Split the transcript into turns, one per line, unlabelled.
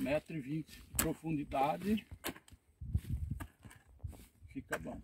metro e vinte de profundidade. Fica bom.